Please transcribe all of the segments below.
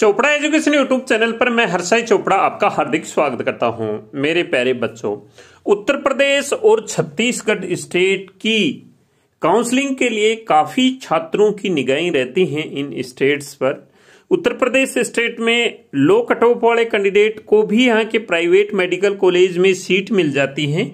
Chopra education YouTube channel पर मैं हर्षाई चोपड़ा आपका हार्दिक स्वागत करता हूँ। मेरे प्यारे बच्चों, उत्तर प्रदेश और छत्तीसगढ़ स्टेट की काउंसलिंग के लिए काफ़ी छात्रों की निगाहें रहती हैं इन स्टेट्स पर। उत्तर प्रदेश स्टेट में लो कट ऑफ़ वाले कैंडिडेट को भी यहाँ के प्राइवेट मेडिकल कॉलेज में सीट मिल जाती है।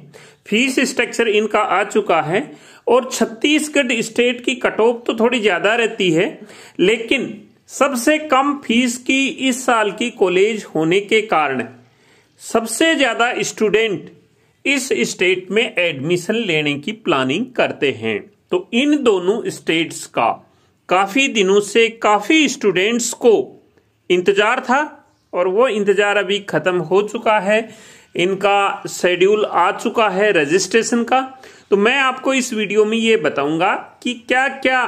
फ़ीस स्ट्रक्चर इनका आ चुका है और छत्तीसगढ़ स्टेट की कट ऑफ़ तो थोड़ी ज़्यादा रहती है, लेकिन सबसे कम फ़ीस की इस साल की कॉलेज होने के कारण सबसे ज़्यादा स्टूडेंट इस स्टेट में एडमिशन लेने की प्लानिंग करते हैं। तो इन दोनों स्टेट्स का काफ़ी दिनों से काफ़ी स्टूडेंट्स को इंतज़ार था और वो इंतज़ार अभी खत्म हो चुका है। इनका शेड्यूल आ चुका है, रजिस्ट्रेशन का। तो मैं आपको इस वीडियो में ये बताऊँगा कि क्या क्या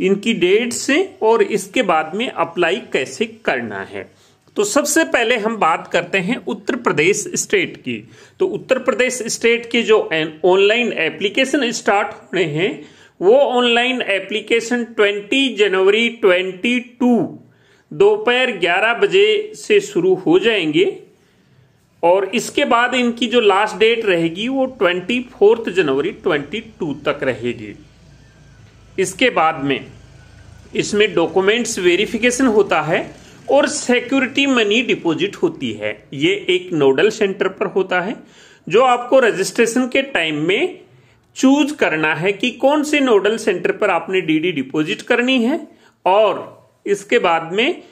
इनकी डेट्स और इसके बाद में अप्लाई कैसे करना है। तो सबसे पहले हम बात करते हैं उत्तर प्रदेश स्टेट की। तो उत्तर प्रदेश स्टेट के जो ऑनलाइन एप्लीकेशन स्टार्ट होने हैं, वो ऑनलाइन एप्लीकेशन 20 जनवरी 22 दोपहर 11 बजे से शुरू हो जाएँगे और इसके बाद इनकी जो लास्ट डेट रहेगी वो ट्वेंटी फोर्थ जनवरी 22 तक रहेगी। इसके बाद में इसमें डॉक्यूमेंट्स वेरिफिकेशन होता है और सिक्योरिटी मनी डिपॉजिट होती है। ये एक नोडल सेंटर पर होता है, जो आपको रजिस्ट्रेशन के टाइम में चूज़ करना है कि कौन से नोडल सेंटर पर आपने डीडी डिपॉजिट करनी है और इसके बाद में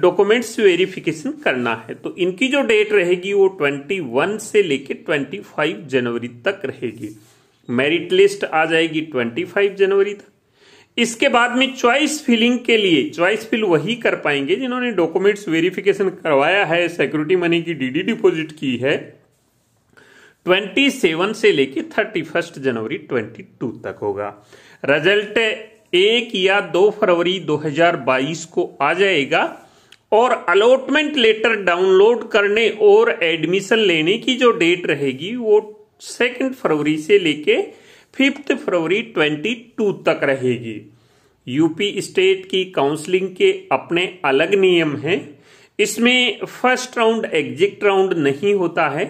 डॉक्यूमेंट्स वेरिफिकेशन करना है। तो इनकी जो डेट रहेगी वो 21 से लेके 25 जनवरी तक रहेगी। मेरिट लिस्ट आ जाएगी 25 जनवरी तक। इसके बाद में चॉइस फिलिंग के लिए, चॉइस फिल वही कर पाएँगे जिन्होंने डॉक्यूमेंट्स वेरिफिकेशन करवाया है, सिक्योरिटी मनी की डीडी डिपॉजिट की है 27 से लेके 31 जनवरी 22 तक होगा। रिज़ल्ट एक या दो फरवरी 2022 को आ जाएगा और अलॉटमेंट लेटर डाउनलोड करने और एडमिशन लेने की जो डेट रहेगी वो सेकेंड फरवरी से लेके फिफ्थ फरवरी 22 तक रहेगी। यूपी स्टेट की काउंसलिंग के अपने अलग नियम हैं। इसमें फ़र्स्ट राउंड एग्जिट राउंड नहीं होता है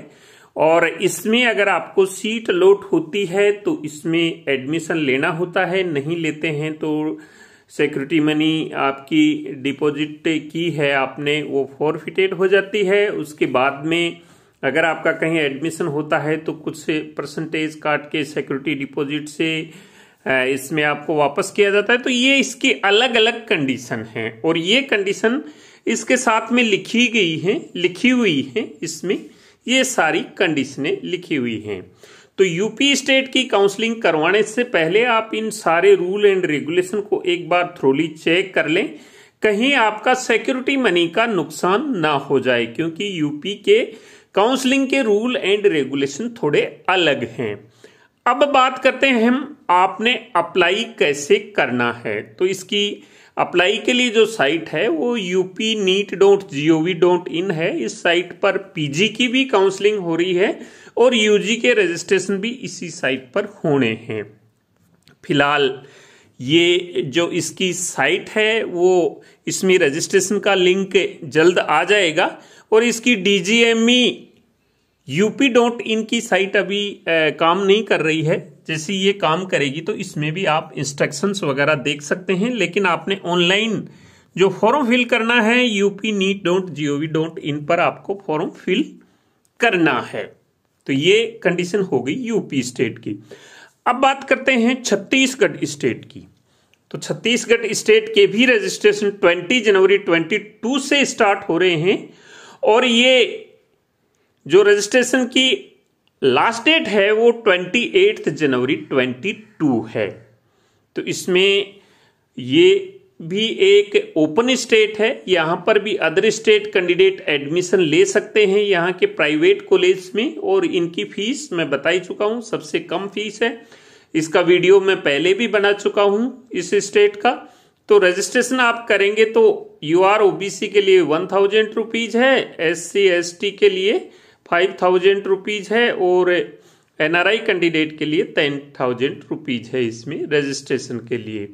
और इसमें अगर आपको सीट लोट होती है तो इसमें एडमिशन लेना होता है, नहीं लेते हैं तो सिक्योरिटी मनी आपकी डिपॉजिट की है, आपने वो फॉरफिटेड हो जाती है। उसके बाद में अगर आपका कहीं एडमिशन होता है तो कुछ से परसेंटेज काट के सिक्योरिटी डिपॉजिट से इसमें आपको वापस किया जाता है। तो ये इसकी अलग अलग कंडीशन है और ये कंडीशन इसके साथ में लिखी गई है, लिखी हुई है इसमें। ये सारी कंडीशनें लिखी हुई हैं। तो यूपी स्टेट की काउंसलिंग करवाने से पहले आप इन सारे रूल एंड रेगुलेशन को एक बार थ्रोली चेक कर लें। कहीं आपका सिक्योरिटी मनी का नुकसान ना हो जाए, क्योंकि यूपी के काउंसलिंग के रूल एंड रेगुलेशन थोड़े अलग हैं। अब बात करते हैं हम आपने अप्लाई कैसे करना है। तो इसकी अप्लाई के लिए जो साइट है, वो UP NEET dot G O V dot in है। इस साइट पर पीजी की भी काउंसलिंग हो रही है और यूजी के रजिस्ट्रेशन भी इसी साइट पर होने हैं। फ़िलहाल ये जो इसकी साइट है, वो इसमें रजिस्ट्रेशन का लिंक जल्द आ जाएगा। और इसकी डीजीएमई यूपी डॉट इन की साइट अभी आ, काम नहीं कर रही है। जैसे ये काम करेगी तो इसमें भी आप इंस्ट्रक्शंस वगैरह देख सकते हैं लेकिन आपने ऑनलाइन जो फॉर्म फिल करना है UP NEET dot G O V dot in पर आपको फॉर्म फिल करना है। तो ये कंडीशन हो गई यूपी स्टेट की। अब बात करते हैं छत्तीसगढ़ स्टेट की। तो छत्तीसगढ़ स्टेट के भी रजिस्ट्रेशन 20 जनवरी 22 से स्टार्ट हो रहे हैं। और ये जो रजिस्ट्रेशन की लास्ट डेट है वो twenty eight January twenty two है। तो इसमें ये भी एक ओपन स्टेट है, यहाँ पर भी अदर स्टेट कैंडिडेट एडमिशन ले सकते हैं यहाँ के प्राइवेट कॉलेज में और इनकी फ़ीस मैं बता ही चुका हूँ, सबसे कम फ़ीस है। इसका वीडियो मैं पहले भी बना चुका हूँ इस स्टेट का। तो रजिस्ट्रेशन आप करेंगे तो यू आर ओबीसी के लिए वन थाउज़ेंड रुपीज़ है एस सी एस टी के लिए फाइव थाउज़ेंड रुपीज़ है और एनआरआई कैंडिडेट के लिए टेन थाउज़ेंड रुपीज़ है इसमें रजिस्ट्रेशन के लिए।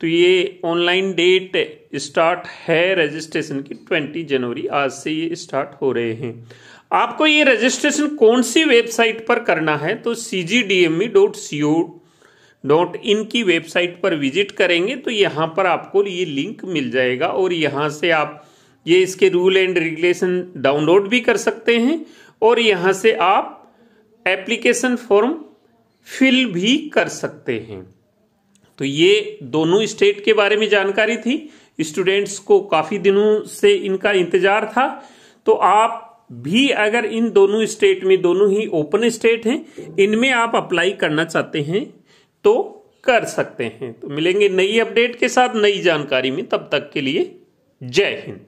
तो ये ऑनलाइन डेट स्टार्ट है रजिस्ट्रेशन की 20 जनवरी आज से ये स्टार्ट हो रहे हैं। आपको ये रजिस्ट्रेशन कौन सी वेबसाइट पर करना है? तो C G D M E dot C O dot in की वेबसाइट पर विज़िट करेंगे तो यहाँ पर आपको ये लिंक मिल जाएगा और यहाँ से आप ये इसके रूल एंड रेगुलेशन डाउनलोड भी कर सकते हैं और यहाँ से आप एप्लीकेशन फॉर्म फिल भी कर सकते हैं। तो ये दोनों स्टेट के बारे में जानकारी थी। स्टूडेंट्स को काफ़ी दिनों से इनका इंतज़ार था। तो आप भी अगर इन दोनों स्टेट में दोनों ही ओपन स्टेट हैं, इनमें आप अप्लाई करना चाहते हैं तो कर सकते हैं। तो मिलेंगे नई अपडेट के साथ, नई जानकारी में। तब तक के लिए जय हिंद।